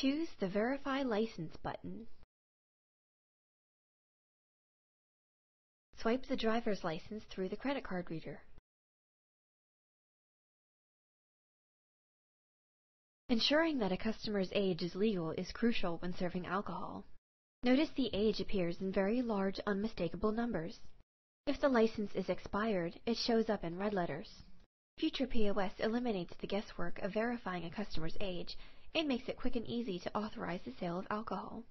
Choose the Verify License button. Swipe the driver's license through the credit card reader. Ensuring that a customer's age is legal is crucial when serving alcohol. Notice the age appears in very large, unmistakable numbers. If the license is expired, it shows up in red letters. Future POS eliminates the guesswork of verifying a customer's age and makes it quick and easy to authorize the sale of alcohol.